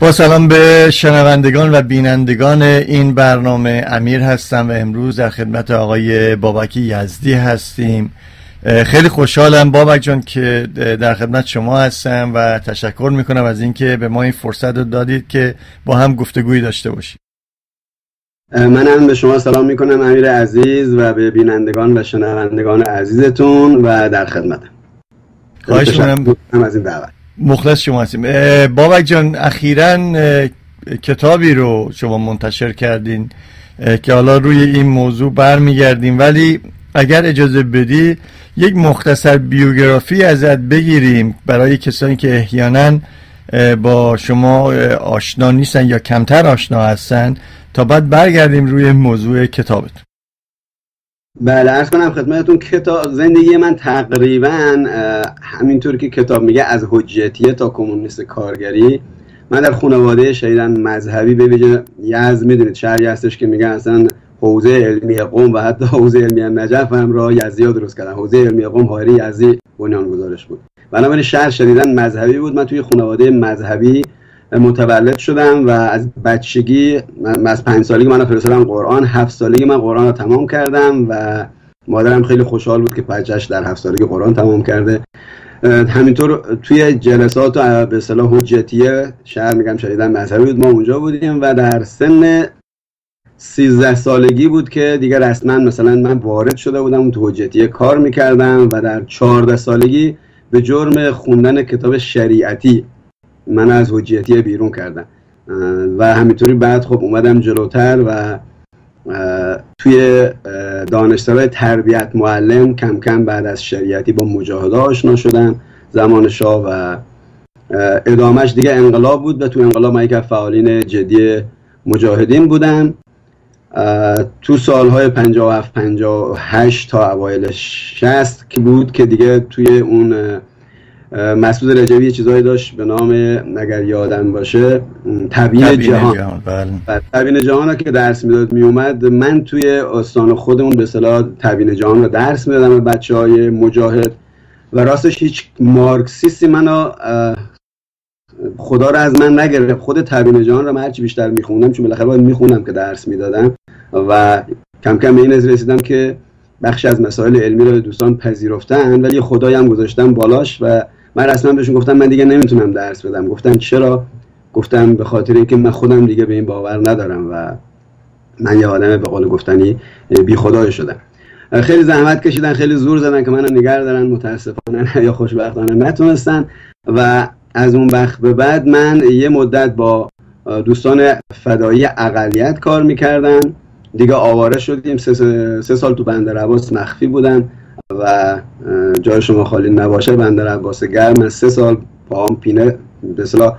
با سلام به شنوندگان و بینندگان این برنامه. امیر هستم و امروز در خدمت آقای بابک یزدی هستیم. خیلی خوشحالم بابک جان که در خدمت شما هستم و تشکر می‌کنم از اینکه به ما این فرصت رو دادید که با هم گفتگویی داشته باشیم. منم به شما سلام می‌کنم امیر عزیز و به بینندگان و شنوندگان عزیزتون و در خدمتم. خواهش می‌کنم از این دعوت. مخلص شما هستیم. بابک جان اخیرا کتابی رو شما منتشر کردین که حالا روی این موضوع برمیگردیم. ولی اگر اجازه بدی یک مختصر بیوگرافی ازت بگیریم برای کسانی که احیانا با شما آشنا نیستن یا کمتر آشنا هستن. تا بعد برگردیم روی موضوع کتابت بله ارز کنم خدمتتون کتاب زندگی من تقریبا همینطور که کتاب میگه از حجیتیه تا کمونیست کارگری. من در خانواده شهیدن مذهبی به ویژه یزد می‌دونید شهری هستش که میگن اصلا حوزه علمی قوم و حتی حوزه علمی نجف هم را یزدی ها درست کردن. حوزه علمی قوم حایری یزدی بنیان گذارش بود. بنابراین شهر شدیدن مذهبی بود. من توی خانواده مذهبی متولد شدم و از بچگی من از پنج سالگی من فرستادم قرآن هفت سالگی من قرآن رو تمام کردم و مادرم خیلی خوشحال بود که بچهش در هفت سالگی قرآن تمام کرده. همینطور توی جلسات و به اصطلاح حجتیه شهر میگم شدیدن مذهبی بود ما اونجا بودیم و در سن 13 سالگی بود که دیگه رسما مثلا من وارد شده بودم تو حجتیه کار می‌کردم و در 14 سالگی به جرم خوندن کتاب شریعتی من از حجیتی بیرون کردم. و همینطوری بعد خب اومدم جلوتر و توی دانشگاه تربیت معلم کم کم بعد از شریعتی با مجاهده آشنا شدم. زمان شاه و ادامهش دیگه انقلاب بود و تو انقلاب من یک فعالین جدی مجاهدین بودم. تو سالهای 57 58 تا اوایل 60 که بود که دیگه توی اون مسعود رجبی یه چیزایی داشت به نام اگر یادم باشه تبیین جهان, جهان. بله. تبیین جهان که درس می‌داد میومد من توی آستان خودمون به صلاح تبیین جهان رو درس می‌دادم به بچه های مجاهد و راستش هیچ مارکسیستی منو خدا رو از من نگرفت خود تبیین جهان رو من هرچی بیشتر میخوندم چون بالاخره باید می‌خونم که درس می‌دادم و کم کم به این رسیدم که بخش از مسائل علمی رو دوستان پذیرفتن ولی خدایی هم گذاشتم بالاش و من رسما بهشون گفتم من دیگه نمی‌تونم درس بدم. گفتن چرا؟ گفتم به خاطر اینکه من خودم دیگه به این باور ندارم و من یه آدم به قول گفتنی بی خدای شدم. خیلی زحمت کشیدن خیلی زور زدن که منو نگر دارن متاسفانه یا خوشبختانه نتونستن. و از اون وقت به بعد من یه مدت با دوستان فدایی اقلیت کار می‌کردم دیگه آواره شدیم. سه, سه سال تو بندر عباس مخفی بودن. و جای شما خالی نباشه بندر عباس گرم سه سال با هم پینه به اصطلاح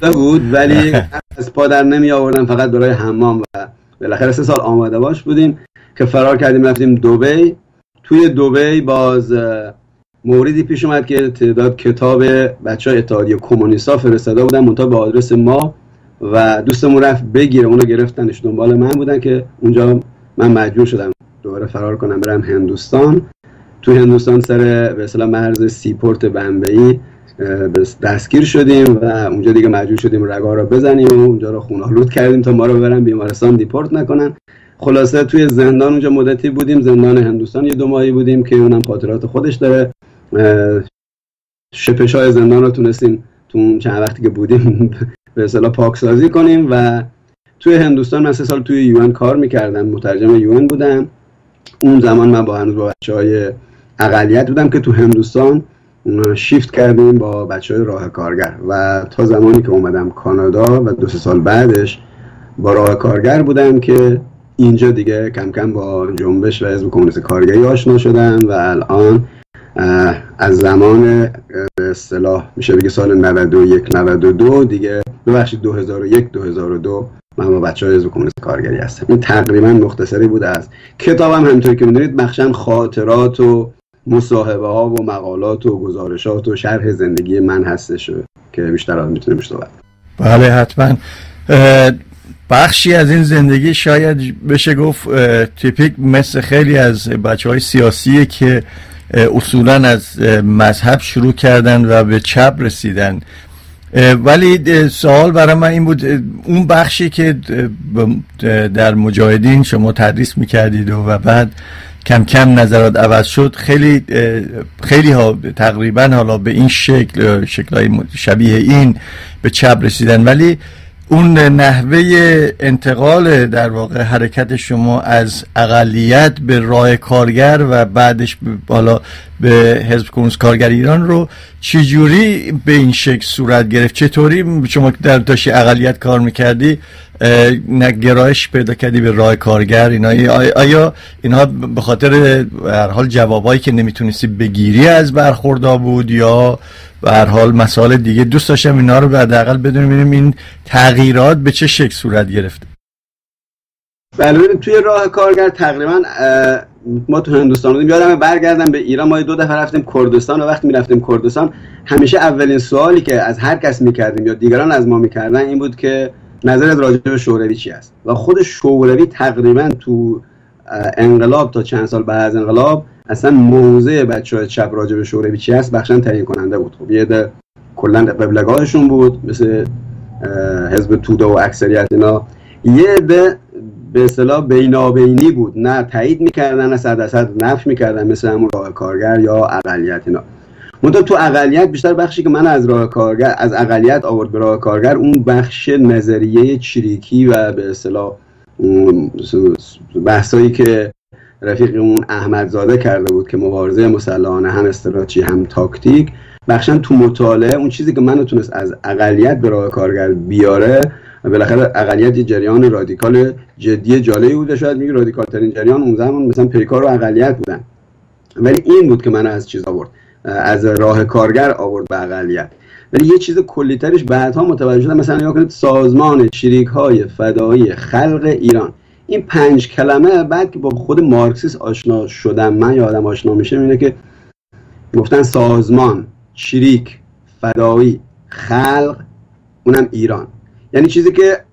بود. ولی از پادر نمی آوردم فقط برای حمام و بالاخره سه سال آماده باش بودیم که فرار کردیم رفتیم دوبی توی دوبی باز موردی پیش اومد که تعداد کتاب بچه های اتحادیه کمونیستا فرستاده بودن منتها به آدرس ما و دوستمون رفت بگیره اونو گرفتنش دنبال من بودن که اونجا من مجبور شدم دوباره فرار کنم برم هندوستان. تو هندوستان سر به اصطلاح مرز seaport بمبئی دستگیر شدیم و اونجا دیگه مجبور شدیم رگا رو بزنیم و اونجا رو خونالود کردیم تا ما رو برن بیمارستان دیپورت نکنن. خلاصه توی زندان اونجا مدتی بودیم زندان هندوستان یه دو ماهی بودیم که اونم خاطرات خودش داره. شپش های زندان رو تونستیم تو چند وقتی که بودیم به اصطلاح پاکسازی کنیم و توی هندوستان من سه سال توی یوان کار می‌کردم مترجم یوان بودم. اون زمان من با هنوز با بچه های اقلیت بودم که تو هندوستان شیفت کردیم با بچه های راه کارگر. و تا زمانی که اومدم کانادا و دو سه سال بعدش با راه کارگر بودم که اینجا دیگه کم کم با جنبش و حزب کمونیست کارگری آشنا شدم و الان از زمان به اصطلاح میشه بگه سال 91 92 دیگه ببخشید 2001 2002 من با بچه های کمونیست کارگری هستم. این تقریبا مختصری بوده است کتابم. همینطوری که می‌دونید بخشن خاطرات و مصاحبه ها و مقالات و گزارشات و شرح زندگی من هستش که بیشتر از می‌تونیم صحبت بله حتما. بخشی از این زندگی شاید بشه گفت تیپیک مثل خیلی از بچه های سیاسی که اصولا از مذهب شروع کردن و به چپ رسیدن. ولی سوال برای من این بود اون بخشی که در مجاهدین شما تدریس می‌کردید و بعد کم کم نظرات عوض شد خیلی خیلی ها تقریبا حالا به این شکل شکلهای شبیه این به چپ رسیدن. ولی اون نحوه انتقال در واقع حرکت شما از اقلیت به راه کارگر و بعدش بالا به حزب کمونیست کارگر ایران رو چجوری به این شکل صورت گرفت؟ چطوری شما در داشتی اقلیت کار می‌کردی گرایش پیدا کردی به راه کارگر؟ اینا آیا اینا به خاطر هر حال جوابایی که نمی‌تونستی بگیری از برخوردا بود یا به هر حال مسائل دیگه دوست داشتم اینا رو حداقل بدونیم ببینیم این تغییرات به چه شکل صورت گرفته؟ بله توی راه کارگر تقریبا ما تو هندوستان بودیم. یادم برگردم به ایران. ما دو دفعه رفتیم کردستان و وقتی می‌رفتیم کردستان همیشه اولین سوالی که از هر کس می‌کردیم یا دیگران از ما می‌کردن این بود که نظرت راجع به شوروی چی است؟ و خود شوروی تقریبا تو انقلاب تا چند سال بعد از انقلاب اصلا موضع بچه های چپ راجع به شوروی چی هست بخشن تعیین کننده بود. خب یه ده کلا قبلگاهشون بود مثل حزب توده و اکثریت اینا. یه ده به اصطلاح بینابینی بود. نه تایید می‌کردن نه صد درصد نفی می‌کردن مثل همون راه کارگر یا اقلیت اینا. منتها تو اقلیت بیشتر بخشی که من از راه کارگر از اقلیت آورد به راه کارگر اون بخش نظریه چریکی و به اصطلاح بحثایی که رفیق اون احمدزاده کرده بود که مبارزه مسلحانه هم استراتژی هم تاکتیک بخشن تو مطالعه. اون چیزی که من تونست از اقلیت به راه کارگر بیاره بالاخره اقلیت جریان رادیکال جدی جالبی بوده. شاید میگه رادیکال ترین جریان اون زمان مثلا پیکار و اقلیت بودن. ولی این بود که من از چیز آورد. از راه کارگر آورد به اقلیت. ولی یه چیز کلیترش بعدها متوجه شدم. مثلا نگاه کنید سازمان چریک های فدایی خلق ایران. این پنج کلمه بعد که با خود مارکسیسم آشنا شدم من یادم آشنا میشه اینه که گفتن سازمان شریک فدایی خلق اونم ایران. یعنی چیزی که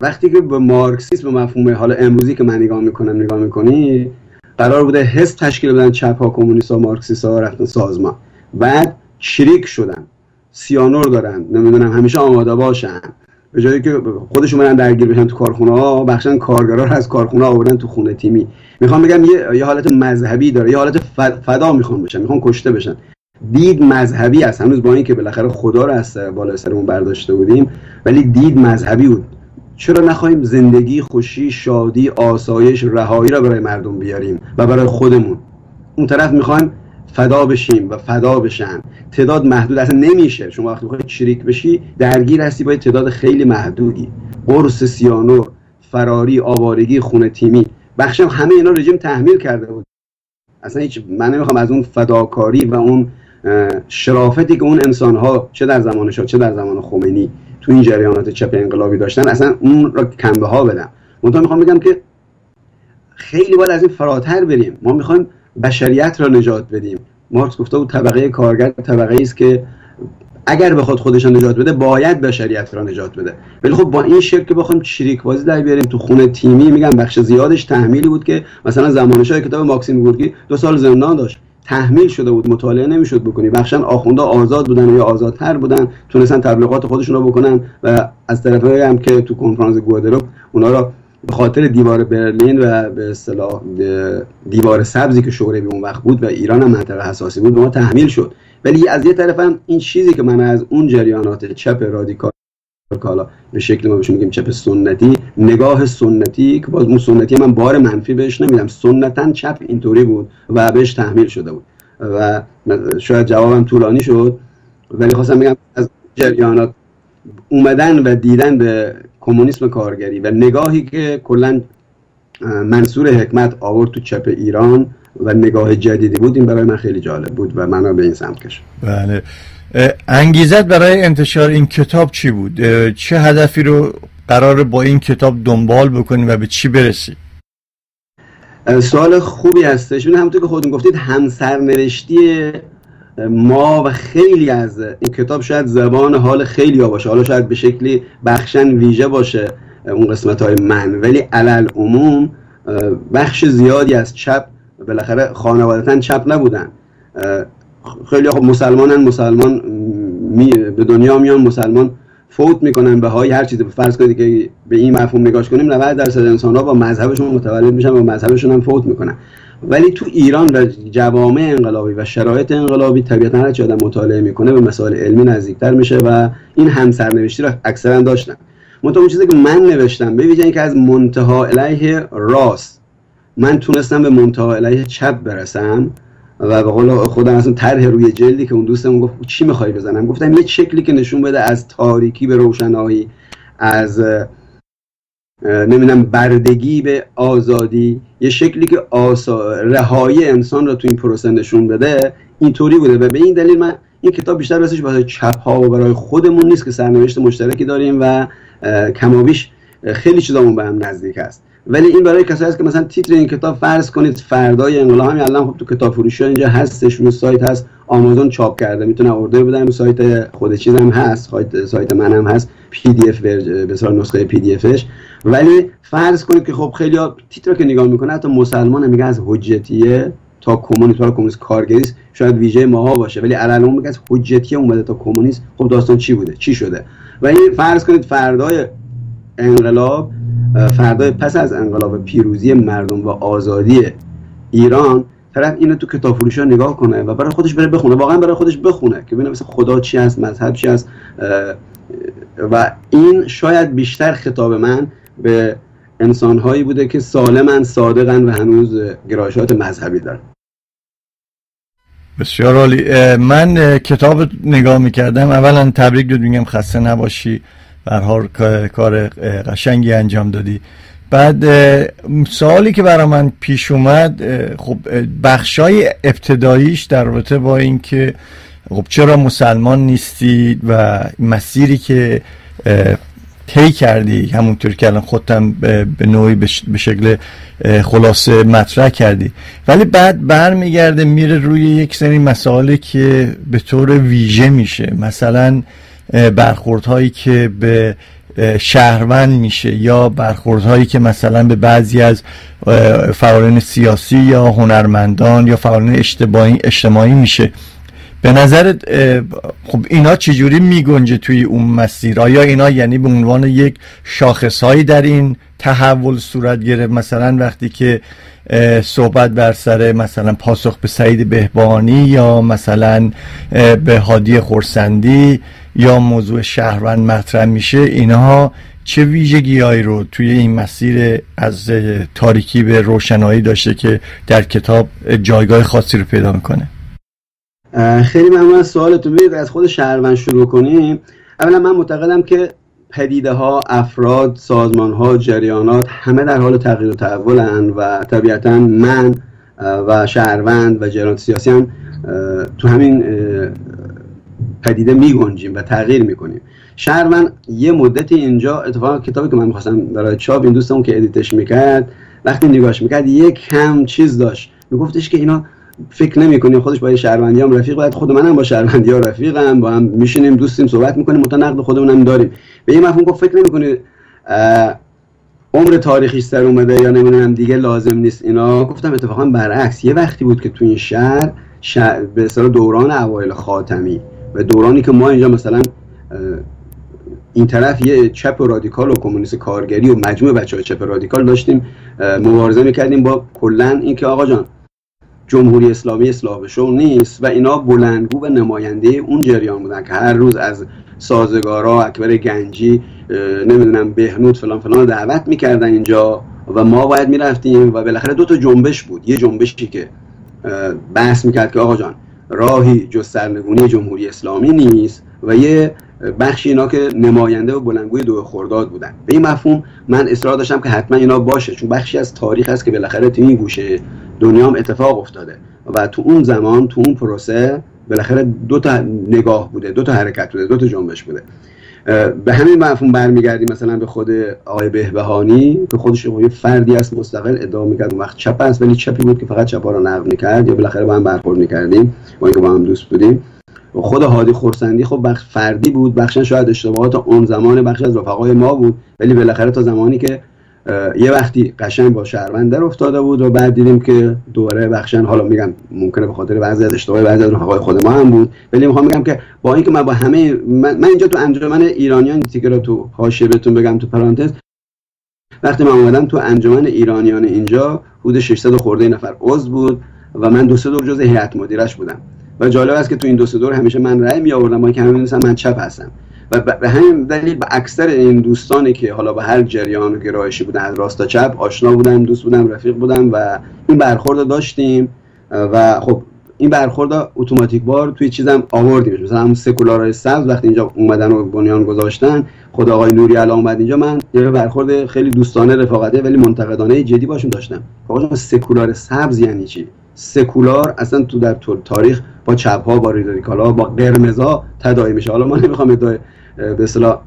وقتی که به مارکسیسم به مفهوم حالا امروزی که من نگاه می‌کنم نگاه می‌کنی قرار بوده حس تشکیل بدن چپ ها کمونیست ها مارکسیست ها رفتن سازمان. بعد شریک شدن. سیانور دارن. نمی‌دونم همیشه آماده باشن. به جایی که خودشون برن درگیر بشن تو کارخونه ها بخشن کارگرا رو از کارخونه آوردن تو خونه تیمی. می‌خوام بگم یه, یه حالت مذهبی داره. یه حالت فدا می‌خوان بشن. می‌خوان کشته بشن. دید مذهبی است. هنوز با اینکه بالاخره خدا رو از بالا سرمون برداشته بودیم ولی دید مذهبی بود. چرا نخواهیم زندگی خوشی شادی آسایش رهایی را برای مردم بیاریم و برای خودمون؟ اون طرف می‌خوایم فدا بشیم و فدا بشن. تعداد محدود اصلا نمیشه. شما وقتی بخواید شریک بشی درگیر هستی با تعداد خیلی محدودی. قرص سیانور فراری آوارگی خونه تیمی. بخشم همه اینا رژیم تحمیل کرده بود. اصلا هیچ من نمی‌خوام از اون فداکاری و اون شرافتی که اون انسان ها چه در زمان شاه چه در زمان خمینی تو این جریانات چپ انقلابی داشتن اصلا اون را کمبه ها بدم منتها می‌خوام بگم که خیلی باید از این فراتر بریم. ما می‌خوایم بشریت را نجات بدیم. مارکس گفته بود طبقه کارگر طبقه است که اگر بخواد خودش نجات بده باید بشریت را نجات بده. ولی خب با این شکل که بخوایم شریک بازی در بیاریم تو خونه تیمی میگم بخش زیادش تحمیلی بود که مثلا زمانش های کتاب ماکسیم گورکی دو سال زندان داشت. تحمیل شده بود مطالعه نمی‌شد بکنی. بخشن آخونده آزاد بودن یا آزادتر بودن تونستن تبلیغات خودشون رو بکنن و از طرف هم که تو کنفرانس گوادلوپ اونا رو به خاطر دیوار برلین و به اصطلاح دیوار سبزی که شوروی اون وقت بود و ایران هم منطقه حساسی بود به ما تحمیل شد. ولی از یه طرف هم این چیزی که من از اون جریانات چپ رادیکال کالا به شکل ما بهش میگیم چپ سنتی نگاه سنتی که باز اون سنتی من بار منفی بهش نمیدم. سنتا چپ اینطوری بود و بهش تحمیل شده بود. و شاید جوابم طولانی شد ولی خواستم بگم از جریانات اومدن و دیدن به کمونیسم کارگری و نگاهی که کلا منصور حکمت آورد تو چپ ایران و نگاه جدیدی بود این برای من خیلی جالب بود و منو به این سمت کشید. بله. انگیزت برای انتشار این کتاب چی بود؟ چه هدفی رو قرار با این کتاب دنبال بکنی و به چی برسی سوال خوبی هستش. این همونطور که خودتون گفتید همسرنوشتی ما و خیلی از این کتاب شاید زبان حال خیلی ها باشه. حالا شاید به شکلی بخشن ویژه باشه اون قسمت های من. ولی علل عموم بخش زیادی از چپ بالاخره خانوادتا چپ نبودن. خیلی خب مسلمانن مسلمان به دنیا میان مسلمان فوت می‌کنن به های هر چیزی. فرض کنید که به این مفهوم نگاش کنیم 90 درصد انسان ها با مذهبشون متولد میشن و مذهبشون هم فوت می‌کنن. ولی تو ایران و جوامع انقلابی و شرایط انقلابی طبیعتا هر آدم مطالعه می‌کنه به مسائل علمی نزدیکتر میشه و این همسرنوشتی رو اکثرا داشتن. منتها اون چیزی که من نوشتم به اینکه از منتها علیه راست من تونستم به منتها علیه چپ برسم و به قول خودم اصلا طرح روی جلدی که اون دوستم گفت چی می‌خوای بزنم؟ گفتم یه شکلی که نشون بده از تاریکی به روشنایی از نمی‌دونم بردگی به آزادی یه شکلی که آسا... رهایی انسان را تو این پروسه نشون بده اینطوری بوده. و به این دلیل من این کتاب بیشتر بسش برای چپ ها و برای خودمون نیست که سرنوشت مشترکی داریم و کمابیش خیلی چیزامون به هم نزدیک است ولی این برای کسایی است که مثلا تیتر این کتاب فرض کنید فردای انقلاب همین الان خب تو کتاب فروشی اینجا هستش روی سایت هست. آمازون چاپ کرده می‌تونه order بدن سایت خود چیزم هست سایت منم هست پی دی اف به نسخه پی دی افش ولی فرض کنید که خب خیلی تیتر که نگاه می‌کنه حتی مسلمان میگه از حجتیه تا کمونیست. تا کمونیست کارگریست شاید ویژه ماها باشه ولی علل میگه از حجتیه اومده تا کمونیست. خب داستان چی بوده؟ چی شده؟ و این فرض کنید فردای انقلاب فردای پس از انقلاب پیروزی مردم و آزادی ایران طرف اینو تو کتاب فروشی نگاه کنه و برای خودش بره بخونه. واقعا برای خودش بخونه که ببینه مثلا خدا چی هست مذهب چی هست. و این شاید بیشتر خطاب من به انسانهایی بوده که سالمن صادقن و هنوز گرایشات مذهبی دارن. بسیار عالی. من کتاب نگاه می‌کردم. اولا تبریک رو میگم خسته نباشی. برحال کار قشنگی انجام دادی. بعد سوالی که برای من پیش اومد خب بخشای ابتداییش در رابطه با اینکه خب چرا مسلمان نیستید و مسیری که طی کردی همونطور که الان خودم به نوعی به شکل خلاصه مطرح کردی. ولی بعد برمیگرده میره روی یک سری مسائلی که به طور ویژه میشه. مثلا برخوردهایی که به شهروند میشه یا برخوردهایی که مثلا به بعضی از فعالان سیاسی یا هنرمندان یا فعالان اجتماعی, اجتماعی میشه. به نظر خب اینا چجوری میگنجه توی اون مسیر؟ آیا اینا یعنی به عنوان یک شاخصهایی در این تحول صورت گرفت؟ مثلا وقتی که صحبت بر سر مثلا پاسخ به سعید بهبانی یا مثلا به هادی خورسندی یا موضوع شهروند مطرح میشه اینها چه ویژگیهایی رو توی این مسیر از تاریکی به روشنایی داشته که در کتاب جایگاه خاصی رو پیدا می‌کنه؟ خیلی ممنون از سوالتون. بید از خود شهروند شروع کنیم. اولا من معتقدم که پدیده ها افراد سازمان ها جریانات همه در حال تغییر و تحولن و طبیعتا من و شهروند و جریانات سیاسی هم تو همین پدیده می گنجیم و تغییر می‌کنیم. شهروند یه مدتی اینجا اتفاقا کتابی که من می‌خواستم برای چاپ این دوستمون که ادیتش می‌کرد وقتی نگاش می‌کرد یک کم چیز داشت. میگفتش که اینا فکر نمی خودش با شهروندی هم رفیق باید خود منم با شهروندی ها رفیقم با هم میشینیم دوستیم صحبت می‌کنیم متنقد خودمون هم داریم. به این مفهوم گفت فکر نمی عمر تاریخی سر اومده یا نمی‌دونم دیگه لازم نیست اینا. گفتم اتفاقا برعکس. یه وقتی بود که تو این شهر, شهر به اصطلاح دوران اوایل خاتمی و دورانی که ما اینجا مثلا این طرف یه چپ رادیکال و کمونیست کارگری و مجموع بچه های چپ رادیکال داشتیم مبارزه می‌کردیم با کلا اینکه آقا جان جمهوری اسلامی اصلاح شو نیست و اینا بلندگو و نماینده اون جریان بودن که هر روز از سازگارا اکبر گنجی نمی‌دونم بهنود فلان فلان دعوت می‌کردن اینجا و ما باید می‌رفتیم و بالاخره دو تا جنبش بود. یه جنبشی که بحث می‌کرد که آقا جان راهی جز سرنگونی جمهوری اسلامی نیست و یه بخشی اینا که نماینده و بلنگوی دو خرداد بودن. به این مفهوم من اصرار داشتم که حتما اینا باشه چون بخشی از تاریخ هست که بالاخره تو این گوشه دنیا هم اتفاق افتاده و تو اون زمان تو اون پروسه بالاخره دو تا نگاه بوده دو تا حرکت بوده دو تا جنبش بوده. به همین مفهوم برمیگردیم مثلا به خود آقای بهبهانی. که خودش یه فردی است مستقل ادعا می‌کرد. وقت چپ است ولی چپی بود که فقط چپا رو نقد می‌کرد یا بالاخره با هم برخورد می‌کردیم. با اینکه با هم دوست بودیم. خود هادی خورسندی خب بخش فردی بود. بخشا شاید اشتباهات اون زمان بخش از رفقای ما بود. ولی بالاخره تا زمانی که یه وقتی قشنگ با شهروند در افتاده بود و بعد دیدیم که دوباره بخشن حالا میگم ممکنه به خاطر بعضی از اشتباه بعضی از رفقای خود ما هم بود ولی می‌خوام میگم که با اینکه من با همه من, من اینجا تو انجمن ایرانیان رو تو حاشیه بهتون بگم تو پرانتز وقتی من اومدم تو انجمن ایرانیان اینجا حدود 600 خورده نفر عضو بود و من دو سه دور جز هیئت مدیرش بودم. و جالب است که تو این دو سه دور همیشه من رأی می آوردم با اینکه همه من چپ هستم. و به همین دلیل به اکثر این دوستانی که حالا به هر جریان و گرایشی بودن از راست تا چپ آشنا بودم دوست بودم رفیق بودم و این برخورد داشتیم. و خب این برخورد اتوماتیک بار توی چیزم آوردیم مثلا هم سکولارای سبز وقتی اینجا اومدن و بنیان گذاشتن خود آقای نوری علا اومد اینجا من یه برخورد خیلی دوستانه رفاقته ولی منتقدانه جدی باشون داشتم. آقا سکولار سبز یعنی چی؟ سکولار اصلا تو در تاریخ با چپ ها با ها با قرمزا تداعی میشه. حالا ما نمی‌خوام ادعای به اصطلاح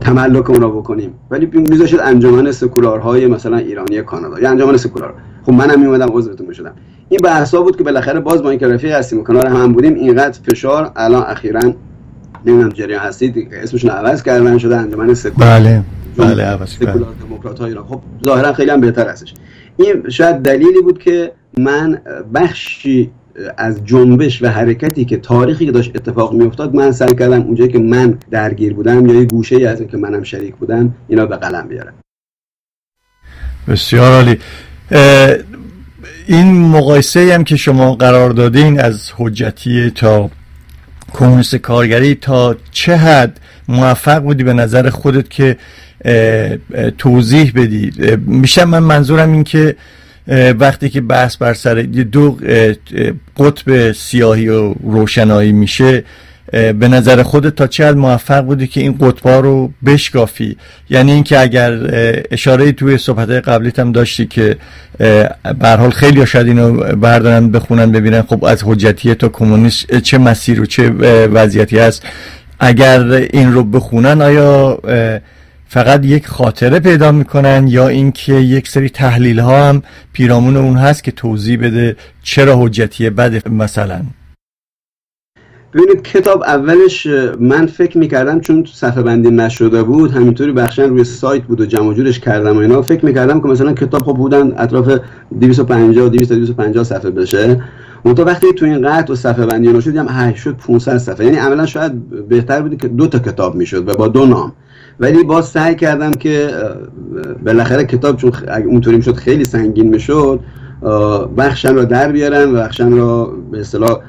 تملک اونا بکنیم. ولی میذاشت انجمن سکولارهای مثلا ایرانی کانادا یا انجمن سکولار. خب منم میومدم عضوتون می‌شدم. این بحثا بود که بالاخره باز ما اینکه رفیق هستیم و کنار هم بودیم اینقدر فشار الان اخیرا نمی‌دونم جریان هستید اسمشون عوض کردن شده انجمن سکولار. بله بله عوض سکولار دموکرات های ایران. خب ظاهرا خیلی هم بهتر هستش. این شاید دلیلی بود که من بخشی از جنبش و حرکتی که تاریخی که داشت اتفاق میافتاد من سعی کردم اونجایی که من درگیر بودم یا یه گوشه از اینکه منم شریک بودم اینا به قلم بیارم. بسیار عالی. این مقایسه هم که شما قرار دادین از حجتی تا کمونیست کارگری تا چه حد موفق بودی به نظر خودت که توضیح بدی؟ میشه من منظورم این که وقتی که بحث بر سر دو قطب سیاهی و روشنایی میشه به نظر خودت تا چقدر موفق بودی که این قطبا رو بشکافی؟ یعنی اینکه اگر اشاره توی صحبت قبلیت هم داشتی که به حال خیلی شاید اینو بردارن بخونن ببینن خب از حجتیه تا کمونیست چه مسیر و چه وضعیتی هست؟ اگر این رو بخونن آیا فقط یک خاطره پیدا می‌کنن یا اینکه یک سری تحلیل ها هم پیرامون اون هست که توضیح بده چرا حجتیه بده مثلا. ببینید کتاب اولش من فکر می‌کردم چون تو صفحه بندی نشده بود همینطوری بخشن روی سایت بود و جمع جورش کردم و اینا فکر می‌کردم که مثلا کتاب خب بودن اطراف 250 200 250 صفحه بشه. منتها وقتی تو این قطع و صفحه بندی نشد دیدم 8 شد 500 صفحه. یعنی عملا شاید بهتر بود که دو تا کتاب می‌شد و با دو نام. ولی باز سعی کردم که بالاخره کتاب چون اونطوری می‌شد خیلی سنگین می‌شد بخشن رو در بیارم و بخشن رو به اصطلاح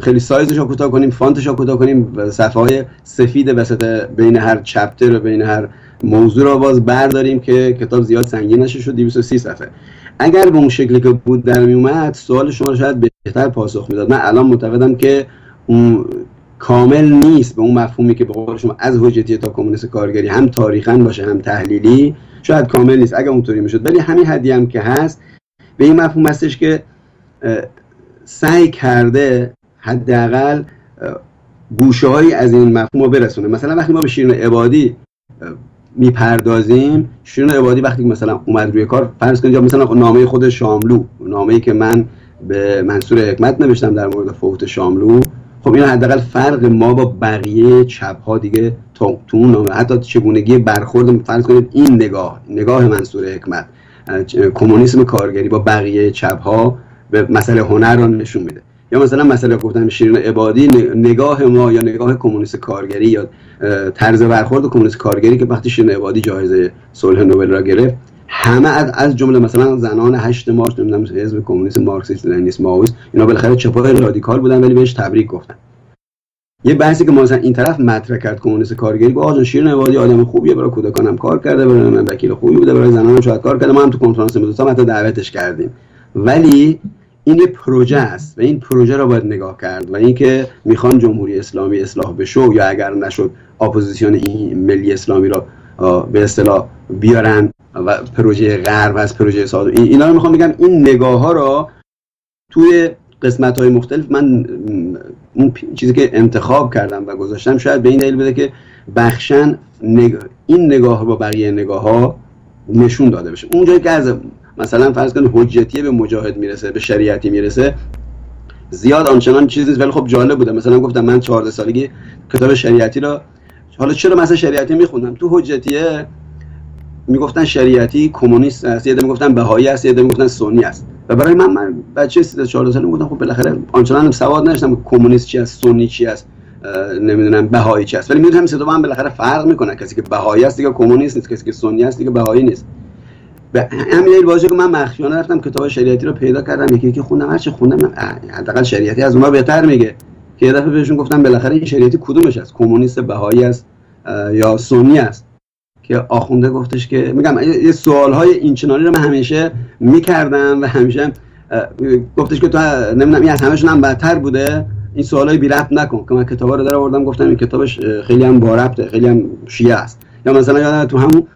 خیلی سایزش رو کوتاه کنیم فانتش رو کوتاه کنیم صفحه های سفید وسط بین هر چپتر و بین هر موضوع رو باز برداریم که کتاب زیاد سنگین نشه شد 230 صفحه. اگر به اون شکلی که بود در می اومد سوال شما شاید بهتر پاسخ می‌داد. من الان معتقدم که اون کامل نیست به اون مفهومی که به شما از حجتی تا کمونیست کارگری هم تاریخا باشه هم تحلیلی شاید کامل نیست اگر اونطوری می‌شد. ولی همین حدی هم که هست به این مفهوم هستش که سعی کرده حداقل گوشه هایی از این مفهوم رو برسونه. مثلا وقتی ما به شیرین عبادی می‌پردازیم شیرین عبادی وقتی مثلا اومد روی کار فرض کنید مثلا نامه خود شاملو نامه ای که من به منصور حکمت نوشتم در مورد فوت شاملو خب این حداقل فرق ما با بقیه چپ ها دیگه تو, تو اون حتی چگونگی برخورد فرض کنید این نگاه نگاه منصور حکمت کمونیسم کارگری با بقیه چپ ها به مسئله هنر رو نشون میده. یا مثلا مسئله گفتن شیرین عبادی نگاه ما یا نگاه کمونیست کارگری یا طرز برخورد کمونیست کارگری که وقتی شیرین عبادی جایزه صلح نوبل را گرفت همه از از جمله مثلا زنان 8 مارس نمی‌دونم حزب کمونیست مارکسیست لنینیست ماویست اینا بالاخره چپای رادیکال بودن ولی بهش تبریک گفتن. یه بحثی که مثلا این طرف مطرح کرد کمونیست کارگری با آقا شیرین عبادی آدم خوبیه برای کودکانم کار کرده برای من وکیل خوبی بوده برای زنان شاید کار کرده. ما هم تو کنفرانس مدرسه حتی دعوتش کردیم. ولی این یه پروژه است و این پروژه رو باید نگاه کرد و اینکه می‌خوان جمهوری اسلامی اصلاح بشه یا اگر نشد اپوزیسیون این ملی اسلامی رو به اصطلاح بیارن و پروژه غرب از پروژه این اینا رو می‌خوام بگم این نگاه ها رو توی قسمت های مختلف من اون چیزی که انتخاب کردم و گذاشتم شاید به این دلیل بده که بخشن این نگاه با بقیه نگاه ها نشون داده بشه. اونجایی که از مثلا فرض کن حجتیه به مجاهد می‌رسه به شریعتی می‌رسه زیاد آنچنان چیزی ولی خب جالب بوده. مثلا گفتم من 14 سالگی کتاب شریعتی رو حالا چرا مثلا شریعتی میخوندم؟ تو حجتیه می‌گفتن شریعتی کمونیست است یه می‌گفتن بهایی است یه می‌گفتن سنی است. و برای من من بچه 13 14 ساله بودم خب بالاخره آنچنان سواد نداشتم کمونیست چی است سنی چی است نمی‌دونم بهایی چی است. ولی می‌دونم تا هم بالاخره فرق می‌کنن. کسی که بهایی است دیگه کمونیست نیست کسی که سنی است دیگه بهایی نیست. به همین باشه که من مخفیانه رفتم کتاب شریعتی رو پیدا کردم یکی یکی خوندم هر چه خوندم حداقل شریعتی از اونها بهتر میگه. که یه دفعه بهشون گفتم بالاخره این شریعتی کدومش است؟ کمونیست بهایی است یا سنی است؟ که آخونده گفتش که میگم یه سوال های این چنانی رو من همیشه می‌کردم و همیشه گفتش که تو نمی‌دونم این از همشون هم بدتر بوده. این سوالای بی ربط نکن. که من کتابا رو در آوردم گفتم این کتابش خیلی هم با ربطه خیلی هم شیعه است. یا مثلا یادم تو همون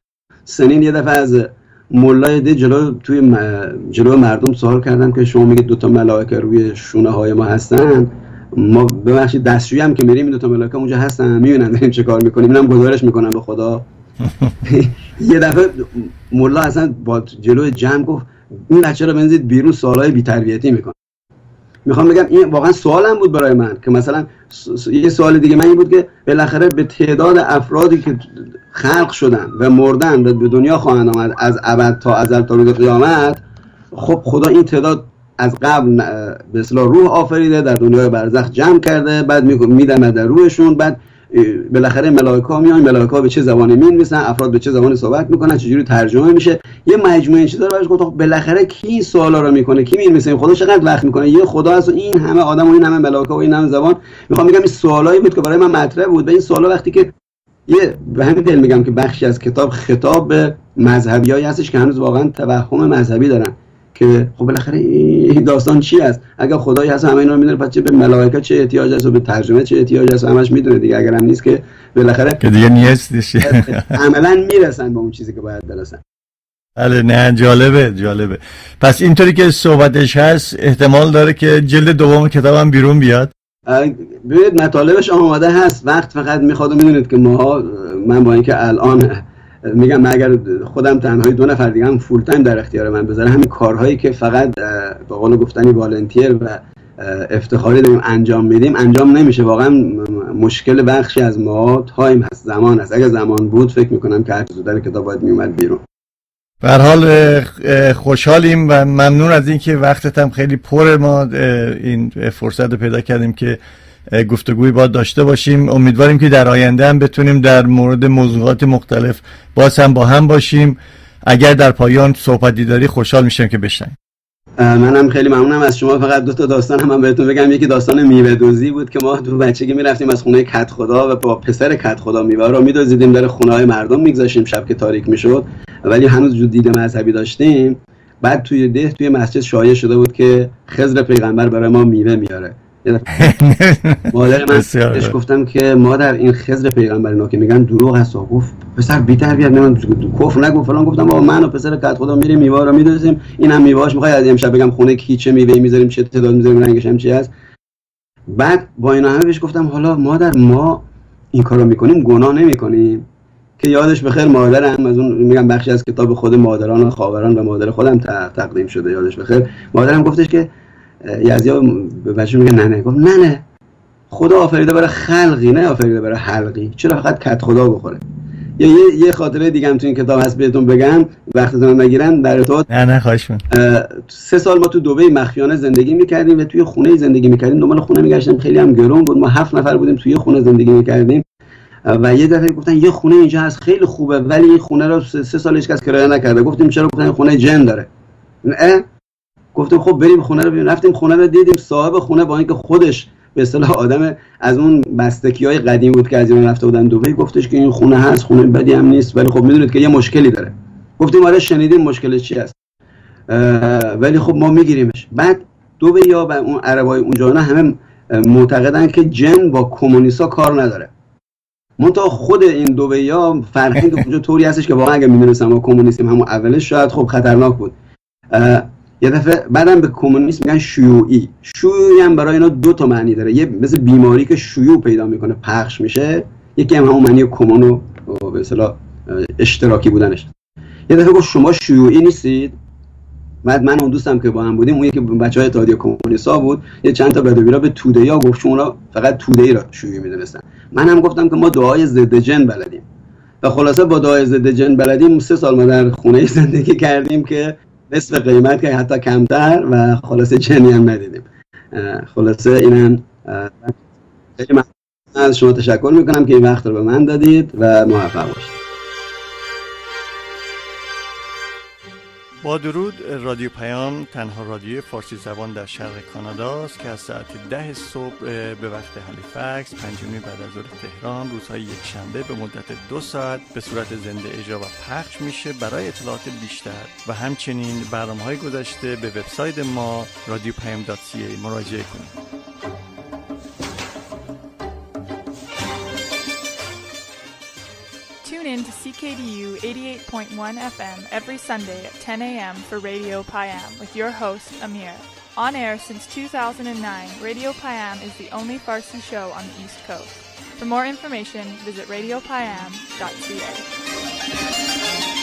سنین یه دفعه از مولای ده جلو توی جلو مردم سوال کردم که شما میگید دو تا ملائکه روی شونه های ما هستن. ما ببخشید دستشویی هم که میریم این دو تا ملائکه اونجا هستن. می‌بینن داریم چه کار می‌کنیم. اینم گزارش می‌کنم به خدا. یه دفعه مولا اصلا با جلو جمع گفت این بچه رو بنزید بیرون سوالای بی تربیتی می‌کنه. می‌خوام بگم این واقعا سوالم بود برای من که مثلا یه سوال دیگه من این بود که بالاخره به تعداد افرادی که خلق شدن و مردن و به دنیا خواهند آمد از ابد تا ازل تا روز قیامت خب خدا این تعداد از قبل به اصطلاح روح آفریده در دنیای برزخ جمع کرده بعد میدمه در روحشون بعد بالاخره ملائکه میان ملائکه به چه زبانی می‌نویسن افراد به چه زبانی صحبت می‌کنن چجوری ترجمه میشه. یه مجموعه چیزا رو براش گفت بالاخره کی این سوالا رو می‌کنه؟ کی می‌نویسه خدا چقدر وقت می‌کنه؟ یه خدا هست و این همه آدم و این همه ملائکه و این همه زبان. می‌خوام بگم این سوالایی بود که برای من مطرح بود و این سوالا وقتی که یه به همین دل میگم که بخشی از کتاب خطاب به مذهبیایی هستش که هنوز واقعا توهم مذهبی دارن. که خب بالاخره این داستان چی است؟ اگر خدایی هست همه اینا رو می‌دونه پس چه به ملائکه چه احتیاج است و به ترجمه چه احتیاج است؟ همش می‌دونه دیگه اگر هم نیست که بالاخره که دیگه نیستش. عملا می‌رسن به اون چیزی که باید برسن. بله نه جالبه جالبه. پس اینطوری که صحبتش هست احتمال داره که جلد دوم کتابم بیرون بیاد. ببینید مطالبش آماده هست. وقت فقط می‌خواد و می‌دونید که ما من با اینکه الان میگم من اگر خودم تنهایی دو نفر دیگه هم full time در اختیار من بذاره همین کارهایی که فقط به قول گفتنی volunteer و افتخاری داریم انجام میدیم انجام نمیشه. واقعا مشکل بخشی از ما time هست زمان هست. اگر زمان بود فکر می‌کنم که هر زودتر کتاب باید میومد بیرون. به حال خوشحالیم و ممنون از اینکه وقتت هم خیلی پر ما این فرصت رو پیدا کردیم که گفتگوی با داشته باشیم. امیدواریم که در آینده هم بتونیم در مورد موضوعات مختلف باز هم با هم باشیم. اگر در پایان صحبتی داری خوشحال میشم که بشنیم منم خیلی ممنونم. از شما فقط دو تا داستان هم, هم بهتون بگم. یکی داستان میوه دوزی بود که ما دو بچگی می‌رفتیم از خونه کت خدا و با پسر کت خدا میوه رو میدوزیدیم. در خونه های مردم میگذاشیم شب که تاریک می‌شد. ولی هنوز جو دید مذهبی داشتیم. بعد توی ده توی مسجد شایع شده بود که خضر پیغمبر برای ما میوه میاره. مادر من بهش گفتم که مادر این خضر پیغمبر اینا که میگن دروغ هست و گفت پسر بی تربیت من کفر نگو. فلان گفتم بابا من و پسر کت خدا میریم میوه رو میدوزیم. این هم میواش می‌خوای از امشب بگم خونه کی چه میوه می‌ذاریم چه تعداد می‌ذاریم رنگش هم چی هست. بعد با اینا همه بهش گفتم حالا مادر ما این کارو می‌کنیم گناه نمی‌کنیم. که یادش بخیر مادرم از اون میگم بخشی از کتاب خود مادران و خاوران و مادر خودم تقدیم شده یادش بخیر. مادرم گفتش که یزیا به بچه میگه نه نه گفت نه نه خدا آفریده برای خلقی نه آفریده برای حلقی. چرا فقط کت خدا بخوره؟ یا یه, یه خاطره دیگه هم تو این کتاب هست بهتون بگم. وقتتون نگیرن در ارتباط نه نه خواهش سه سال ما تو دبی مخفیانه زندگی می‌کردیم و توی خونه زندگی می‌کردیم. دنبال خونه میگشتیم. خیلی هم گرون بود. ما هفت نفر بودیم توی خونه زندگی می‌کردیم. و یه دفعه گفتن یه خونه اینجا هست. خیلی خوبه ولی این خونه رو سه سال هیچ کس کرایه نکرده. گفتیم چرا گفتن خونه جن داره؟ گفتم خب بریم خونه رو ببینیم. رفتیم خونه رو دیدیم. صاحب خونه با اینکه خودش به اصطلاح آدم از اون بستگی های قدیم بود که از ایران رفته بودن دبی گفتش که این خونه هست خونه بدی هم نیست ولی خب می‌دونید که یه مشکلی داره. گفتیم آره شنیدیم مشکلش چی هست. ولی خب ما میگیریمش. بعد دبی یا و اون عربای اونجا نه همه معتقدن که جن با کمونیستا کار نداره. منتها خود این دبی ها فرهنگ اونجا طوری هستش که واقعا اگه می‌دونستم ما کمونیسم همون اولش شاید خب خطرناک بود. یه دفعه بعدم به کمونیسم میگن شیوعی. شیوعی هم برای اینا دو تا معنی داره. یه مثل بیماری که شیوع پیدا می‌کنه پخش میشه. یکی هم همون معنی کمون و به اصطلاح اشتراکی بودنش. یه دفعه گفت شما شیوعی نیستید. بعد من اون دوستم که با هم بودیم اون یکی بچه های اتحادیه کمونیستا بود یه چند تا بدویرا به توده ها گفت اونا فقط توده ای را شیوعی می‌دونستن. من هم گفتم که ما دعای ضد جن بلدیم. و خلاصه با دای ضد جن بلدیم سه سال ما در خونه زندگی کردیم که نصف قیمت که حتی کمتر و خلاصه جنی هم ندیدیم. خلاصه اینم خیلی از شما تشکر می‌کنم که این وقت رو به من دادید و موفق باشید. با درود رادیو پیام تنها رادیو فارسی زبان در شرق کانادا است که از ساعت ده صبح به وقت هلیفکس پنجمی بعد از ظهر تهران روزهای یک شنبه به مدت دو ساعت به صورت زنده اجرا و پخش میشه برای اطلاعات بیشتر. و همچنین برنامه های گذشته به وبسایت ما رادیو پیام مراجعه کنید. In 88.1 FM every Sunday at 10 a.m. for Radio Payam with your host, Amir. On air since 2009, Radio Payam is the only Farsi show on the East Coast. For more information, visit radiopayam.ca.